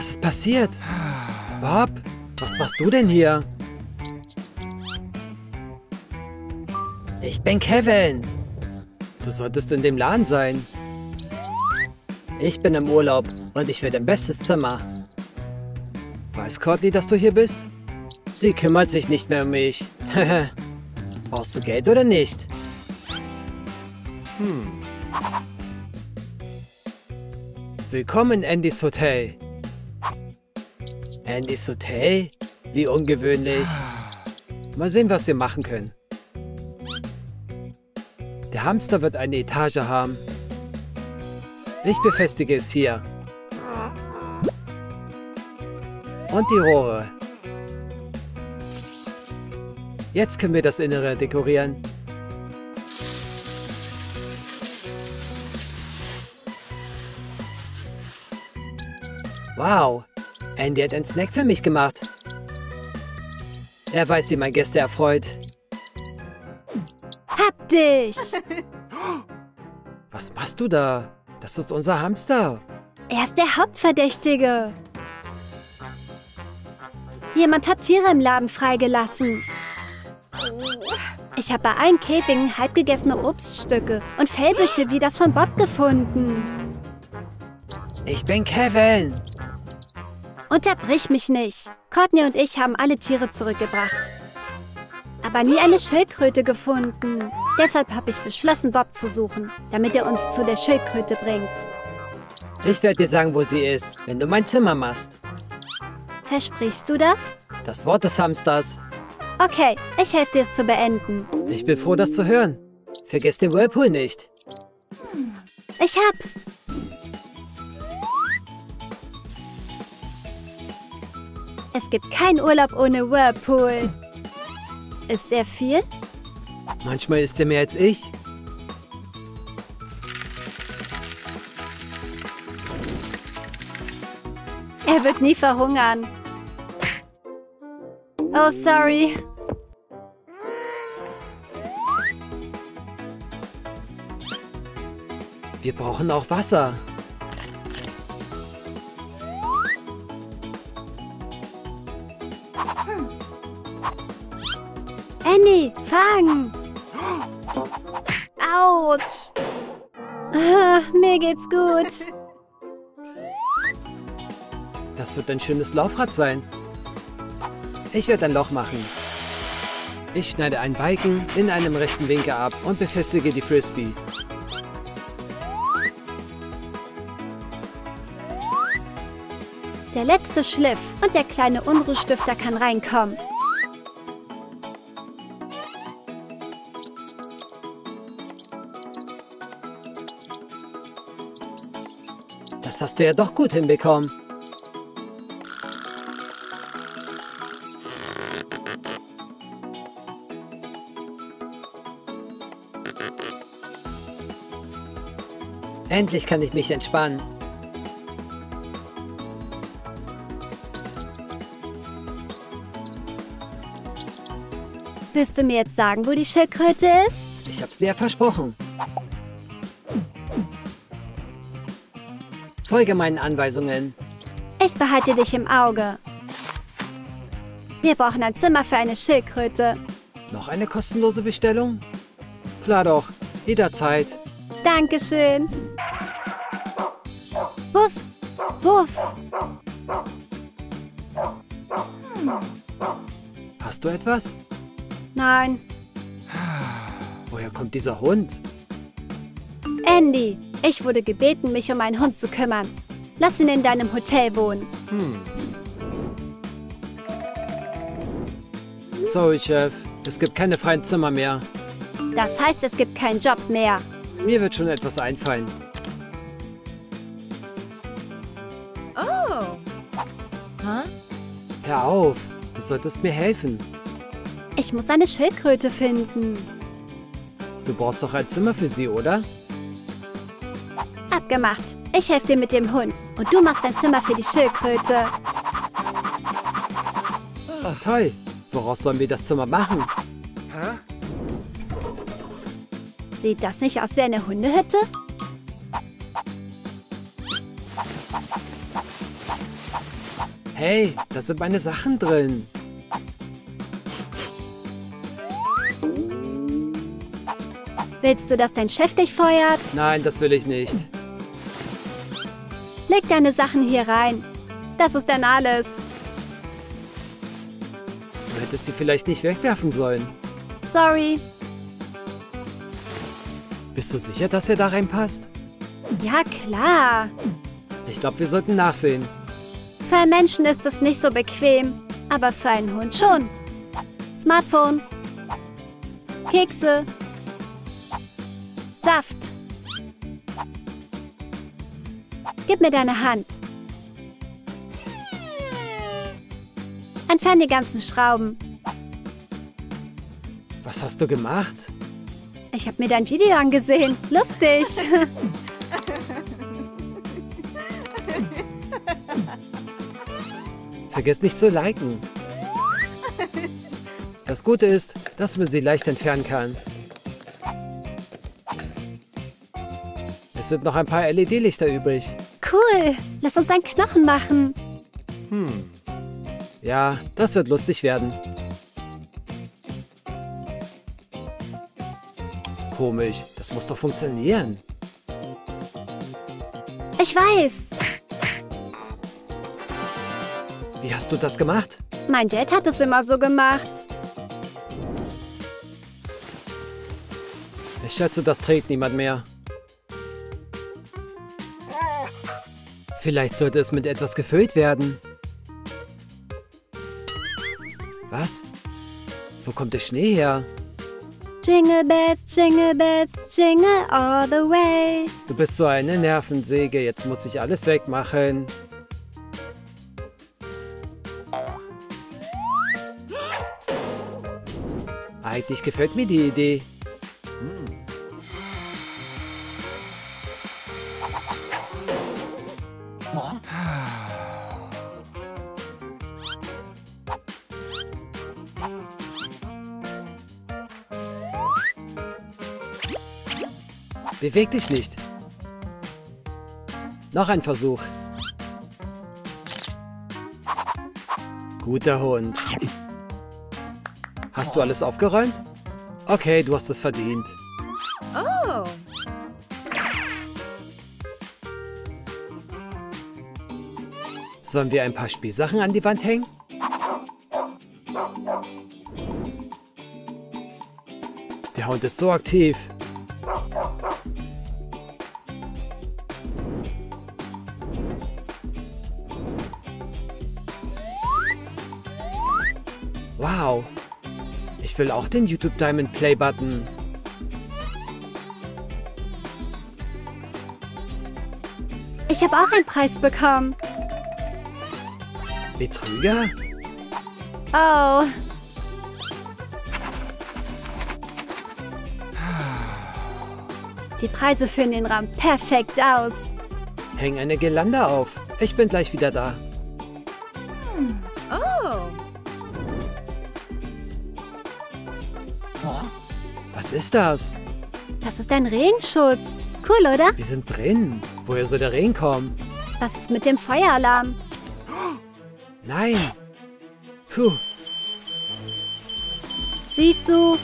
Was ist passiert? Bob, was machst du denn hier? Ich bin Kevin. Du solltest in dem Laden sein. Ich bin im Urlaub und ich will dein bestes Zimmer. Weiß Courtney, dass du hier bist? Sie kümmert sich nicht mehr um mich. Brauchst du Geld oder nicht? Hm. Willkommen in Andys Hotel. Andys Hotel? Wie ungewöhnlich. Mal sehen, was wir machen können. Der Hamster wird eine Etage haben. Ich befestige es hier. Und die Rohre. Jetzt können wir das Innere dekorieren. Wow, Andy hat einen Snack für mich gemacht. Er weiß, wie mein Gäste erfreut. Hab dich! Was machst du da? Das ist unser Hamster. Er ist der Hauptverdächtige. Jemand hat Tiere im Laden freigelassen. Ich habe bei allen Käfigen halbgegessene Obststücke und Fellbüsche wie das von Bob gefunden. Ich bin Kevin. Unterbrich mich nicht. Courtney und ich haben alle Tiere zurückgebracht. Aber nie eine Schildkröte gefunden. Deshalb habe ich beschlossen, Bob zu suchen, damit er uns zu der Schildkröte bringt. Ich werde dir sagen, wo sie ist, wenn du mein Zimmer machst. Versprichst du das? Das Wort des Hamsters. Okay, ich helfe dir es zu beenden. Ich bin froh, das zu hören. Vergiss den Whirlpool nicht. Ich hab's. Es gibt keinen Urlaub ohne Whirlpool. Ist er viel? Manchmal ist er mehr als ich. Er wird nie verhungern. Oh, sorry. Wir brauchen auch Wasser. Fang! Autsch! Ah, mir geht's gut. Das wird ein schönes Laufrad sein. Ich werde ein Loch machen. Ich schneide einen Balken in einem rechten Winkel ab und befestige die Frisbee. Der letzte Schliff und der kleine Unruhstifter kann reinkommen. Das hast du ja doch gut hinbekommen. Endlich kann ich mich entspannen. Willst du mir jetzt sagen, wo die Schildkröte ist? Ich hab's dir versprochen. Folge meinen Anweisungen. Ich behalte dich im Auge. Wir brauchen ein Zimmer für eine Schildkröte. Noch eine kostenlose Bestellung? Klar doch, jederzeit. Dankeschön. Wuff, wuff. Hast du etwas? Nein. Woher kommt dieser Hund? Andy, ich wurde gebeten, mich um einen Hund zu kümmern. Lass ihn in deinem Hotel wohnen. Hm. Sorry, Chef. Es gibt keine freien Zimmer mehr. Das heißt, es gibt keinen Job mehr. Mir wird schon etwas einfallen. Oh. Huh? Hör auf. Du solltest mir helfen. Ich muss eine Schildkröte finden. Du brauchst doch ein Zimmer für sie, oder? Abgemacht. Ich helfe dir mit dem Hund. Und du machst ein Zimmer für die Schildkröte. Ah, toll. Woraus sollen wir das Zimmer machen? Sieht das nicht aus wie eine Hundehütte? Hey, da sind meine Sachen drin. Willst du, dass dein Chef dich feuert? Nein, das will ich nicht. Leg deine Sachen hier rein. Das ist dann alles. Du hättest sie vielleicht nicht wegwerfen sollen. Sorry. Bist du sicher, dass er da reinpasst? Ja, klar. Ich glaube, wir sollten nachsehen. Für einen Menschen ist es nicht so bequem, aber für einen Hund schon. Smartphone. Kekse. Saft. Gib mir deine Hand. Entferne die ganzen Schrauben. Was hast du gemacht? Ich habe mir dein Video angesehen. Lustig. Vergiss nicht zu liken. Das Gute ist, dass man sie leicht entfernen kann. Es sind noch ein paar LED-Lichter übrig. Cool. Lass uns einen Knochen machen. Ja, das wird lustig werden. Komisch, das muss doch funktionieren. Ich weiß. Wie hast du das gemacht? Mein Dad hat es immer so gemacht. Ich schätze, das trägt niemand mehr. Vielleicht sollte es mit etwas gefüllt werden. Was? Wo kommt der Schnee her? Jingle bells, jingle bells, jingle all the way. Du bist so eine Nervensäge, jetzt muss ich alles wegmachen. Eigentlich gefällt mir die Idee. Beweg dich nicht. Noch ein Versuch. Guter Hund. Hast du alles aufgeräumt? Okay, du hast es verdient. Oh. Sollen wir ein paar Spielsachen an die Wand hängen? Der Hund ist so aktiv. Will auch den YouTube Diamond Play Button. Ich habe auch einen Preis bekommen. Betrüger? Oh. Die Preise führen den Raum perfekt aus. Häng eine Girlande auf. Ich bin gleich wieder da. Was ist das? Das ist ein Regenschutz. Cool, oder? Wir sind drin. Woher soll der Regen kommen? Was ist mit dem Feueralarm? Nein. Puh, Siehst du?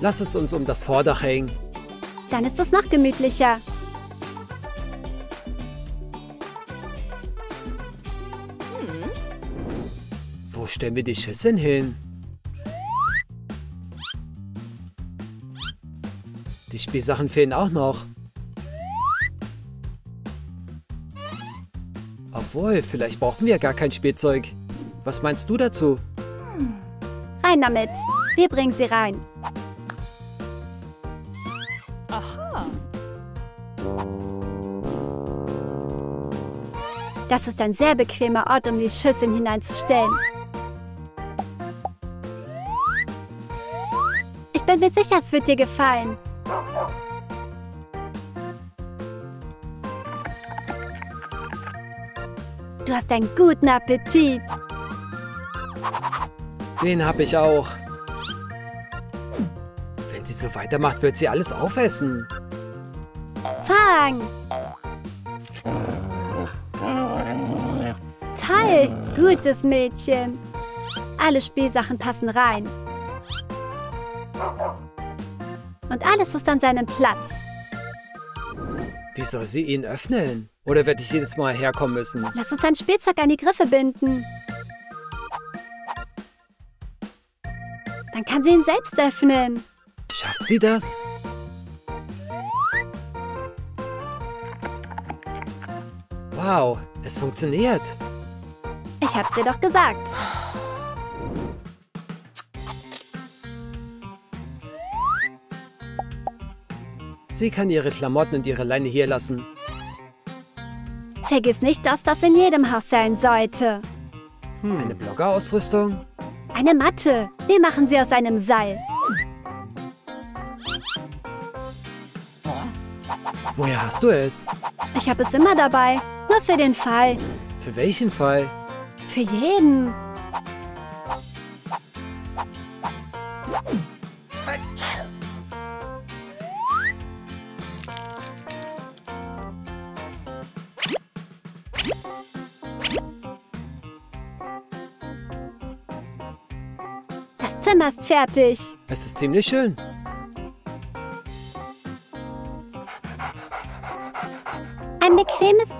lass es uns um das Vordach hängen. Dann ist es noch gemütlicher. Wo stellen wir die Schüsseln hin? Die Spielsachen fehlen auch noch. Obwohl, vielleicht brauchen wir gar kein Spielzeug. Was meinst du dazu? Rein damit. Wir bringen sie rein. Aha. Das ist ein sehr bequemer Ort, um die Schüsseln hineinzustellen. Bin mir sicher, es wird dir gefallen. Du hast einen guten Appetit. Den habe ich auch. Wenn sie so weitermacht, wird sie alles aufessen. Fang! Toll, gutes Mädchen. Alle Spielsachen passen rein. Und alles ist an seinem Platz. Wie soll sie ihn öffnen? Oder werde ich jedes Mal herkommen müssen? Lass uns ein Spielzeug an die Griffe binden. Dann kann sie ihn selbst öffnen. Schafft sie das? Wow, es funktioniert. Ich hab's dir doch gesagt. Sie kann ihre Klamotten und ihre Leine hier lassen. Vergiss nicht, dass das in jedem Haus sein sollte. Eine Bloggerausrüstung? Eine Matte. Wir machen sie aus einem Seil. Woher hast du es? Ich habe es immer dabei. Nur für den Fall. Für welchen Fall? Für jeden. Fertig. Es ist ziemlich schön. Ein bequemes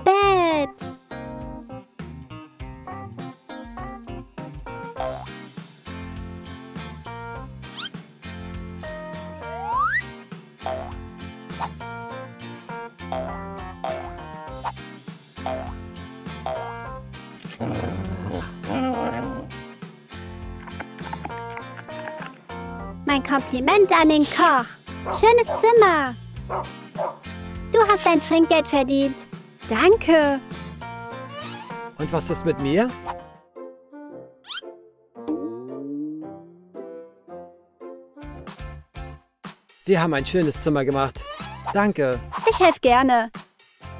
Kompliment an den Koch. Schönes Zimmer. Du hast dein Trinkgeld verdient. Danke. Und was ist mit mir? Wir haben ein schönes Zimmer gemacht. Danke. Ich helfe gerne.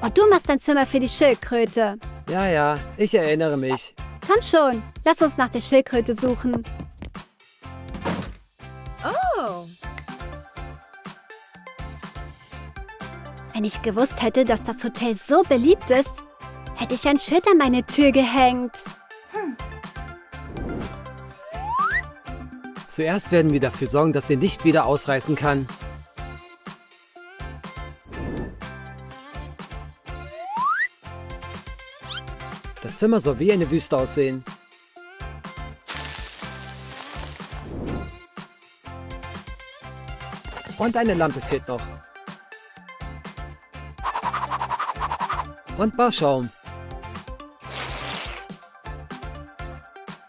Und du machst dein Zimmer für die Schildkröte. Ja, ja, ich erinnere mich. Komm schon, lass uns nach der Schildkröte suchen. Wenn ich gewusst hätte, dass das Hotel so beliebt ist, hätte ich ein Schild an meine Tür gehängt. Zuerst werden wir dafür sorgen, dass sie nicht wieder ausreißen kann. Das Zimmer soll wie eine Wüste aussehen. Und eine Lampe fehlt noch. Und Bauschaum.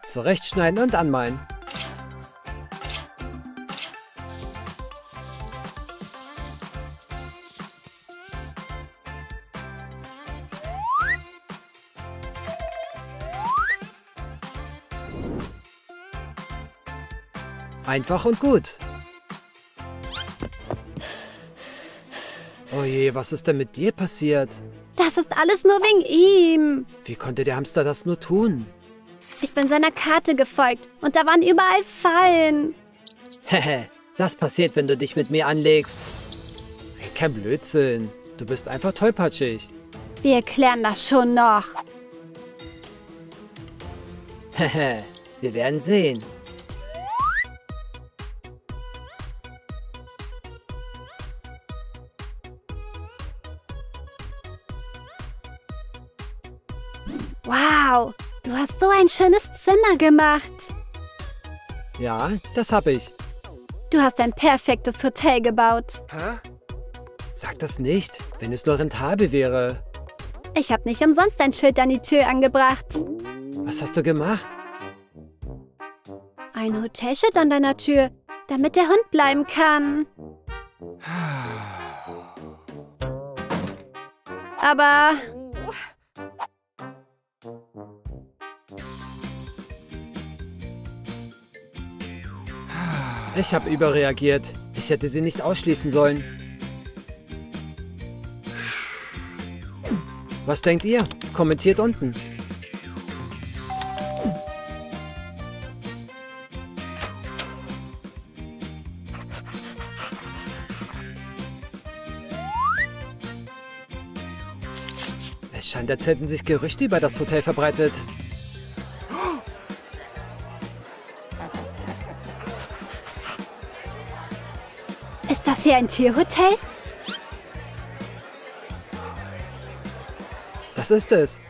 Zurechtschneiden und anmalen. Einfach und gut. Oh je, was ist denn mit dir passiert? Das ist alles nur wegen ihm. Wie konnte der Hamster das nur tun? Ich bin seiner Karte gefolgt und da waren überall Fallen. Hehe, das passiert, wenn du dich mit mir anlegst. Kein Blödsinn. Du bist einfach tollpatschig. Wir klären das schon noch. Hehe, wir werden sehen. Ein schönes Zimmer gemacht. Ja, das hab ich. Du hast ein perfektes Hotel gebaut. Sag das nicht, wenn es nur rentabel wäre. Ich habe nicht umsonst ein Schild an die Tür angebracht. Was hast du gemacht? Ein Hotelschild an deiner Tür, damit der Hund bleiben kann. Aber Ich habe überreagiert. Ich hätte sie nicht ausschließen sollen. Was denkt ihr? Kommentiert unten. Es scheint, als hätten sich Gerüchte über das Hotel verbreitet. Das hier ein Tierhotel? Das ist es.